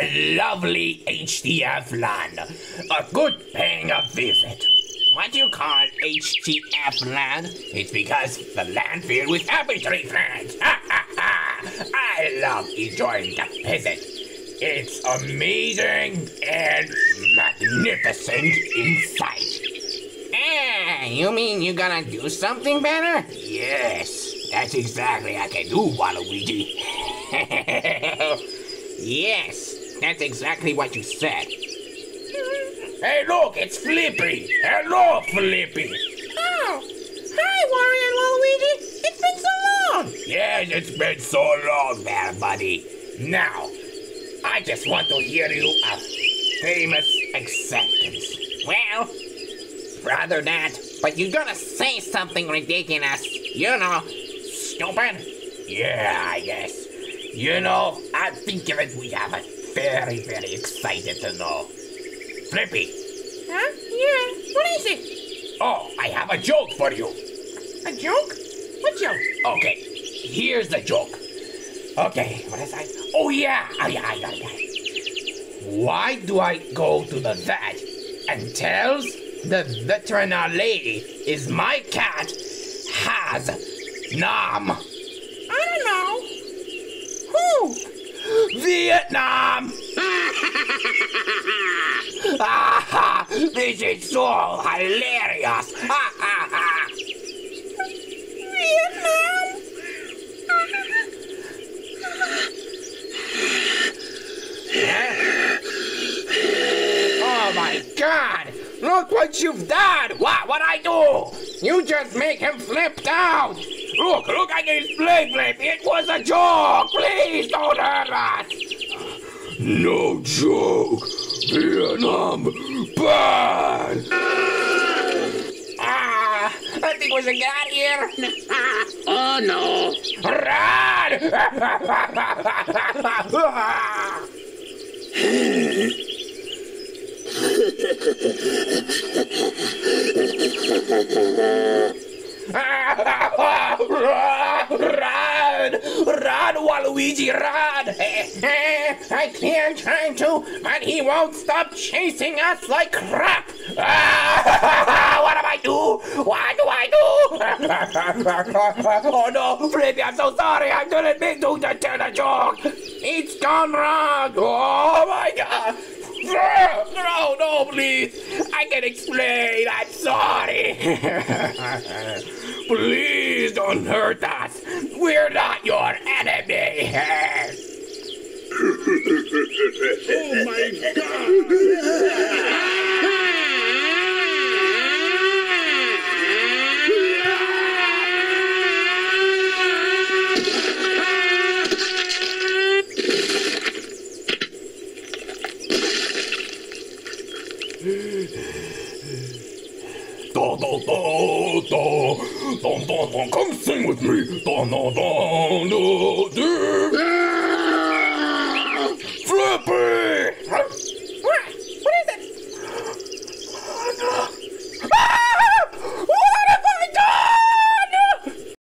a lovely HTF land. A good paying a visit. What do you call HTF land? It's because the land filled with happy tree friends. I love enjoying the visit. It's amazing and magnificent inside. Ah, you mean you're gonna do something better? Yes, that's exactly I can do, Waluigi. yes, that's exactly what you said. Hey, look, it's Flippy. Hello, Flippy. Oh, hi, Wario and Waluigi. It's been so long. Yes, it's been so long there, buddy. Now, I just want to hear you a famous acceptance. Well, rather that, but you're gonna say something ridiculous. You know, stupid. Yeah, I guess. You know, I think of it we have a very, very excited to know. Flippy. Huh? Yeah, what is it? Oh, I have a joke for you. A joke? What joke? Okay, here's the joke. Okay, what is I? Oh yeah, oh yeah, I got it. got it. Why do I go to the vet and tells the veterinary lady is my cat has nom? I don't know. Who? Vietnam! this is so hilarious! Ha, ha, ha. Vietnam? Oh my god! Look what you've done! What what I do? You just make him flip out! Look, look at his flip flip! It was a joke! Please don't hurt us! No joke! Vietnam bad! Ah! I think we should get out of here! Oh no! Run! Run, Waluigi, run! I can't try to, but he won't stop chasing us like crap! what do I do? What do I do? oh no, Flippy, I'm so sorry. I didn't mean to tell a joke. It's gone wrong. Oh my god. No, no, please. I can explain. I'm sorry. please don't hurt us. We're not your enemy. Oh my god! da da da da. Don don don, come sing with me. Don don don, do do. Flippy!